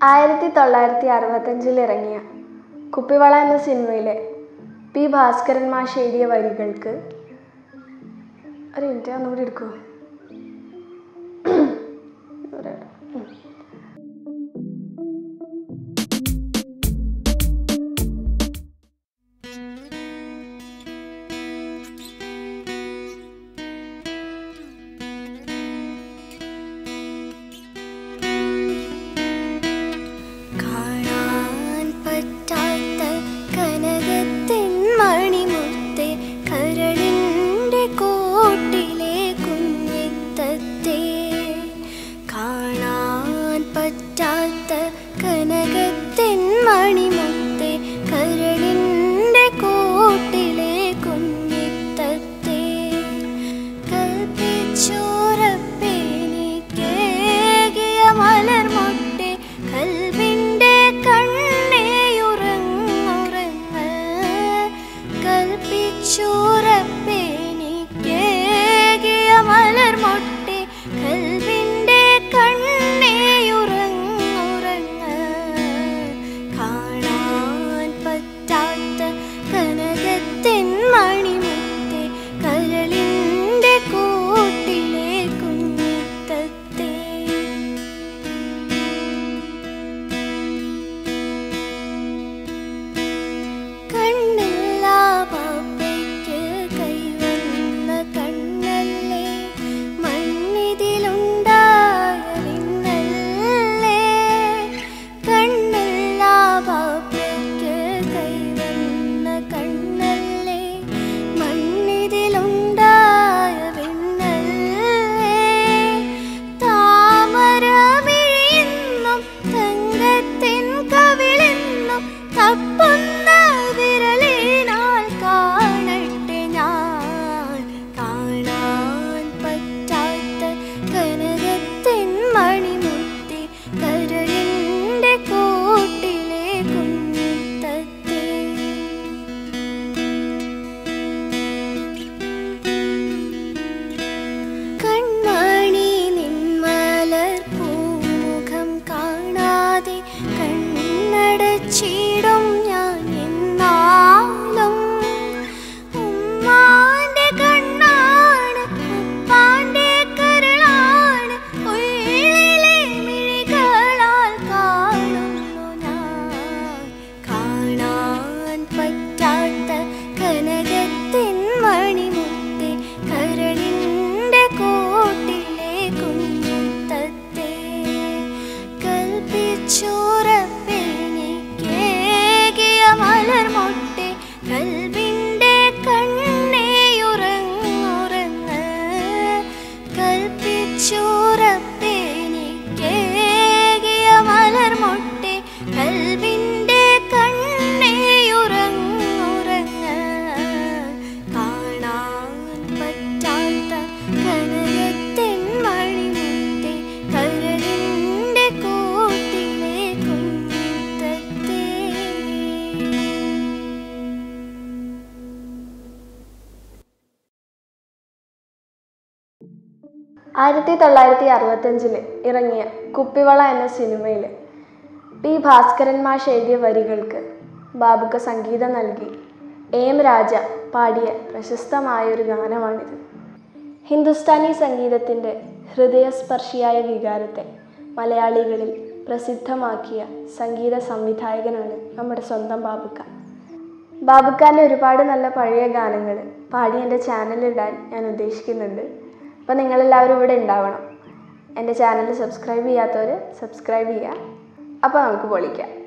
ആയിരത്തി തൊള്ളായിരത്തി അറുപത്തഞ്ചിൽ ഇറങ്ങിയ കുപ്പിവള എന്ന സിനിമയിലെ പി ഭാസ്കരൻ മാഷ് എഴുതിയ വരികൾക്ക് ഒരു മിനിറ്റ് ഒന്നുകൂടി എടുക്കുമോ whatever. ആയിരത്തി തൊള്ളായിരത്തി അറുപത്തഞ്ചിൽ ഇറങ്ങിയ കുപ്പിവള എന്ന സിനിമയിൽ പി ഭാസ്കരൻ മാഷ് എഴുതിയ വരികൾക്ക് ബാബുക്ക സംഗീതം നൽകി. എം രാജ പാടിയ പ്രശസ്തമായ ഒരു ഗാനമാണിത്. ഹിന്ദുസ്ഥാനി സംഗീതത്തിന്റെ ഹൃദയസ്പർശിയായ വികാരത്തെ മലയാളികളിൽ പ്രസിദ്ധമാക്കിയ സംഗീത സംവിധായകനാണ് നമ്മുടെ സ്വന്തം ബാബുക്ക. ബാബുക്കാന്റെ ഒരുപാട് നല്ല പഴയ ഗാനങ്ങൾ പാടി എന്റെ ചാനലിടാൻ ഞാൻ ഉദ്ദേശിക്കുന്നുണ്ട്. അപ്പോൾ നിങ്ങളെല്ലാവരും ഇവിടെ ഉണ്ടാവണം. എന്റെ ചാനൽ സബ്സ്ക്രൈബ് ചെയ്യാത്തവർ സബ്സ്ക്രൈബ് ചെയ്യുക. അപ്പോൾ നമുക്ക് പൊളിക്കാം.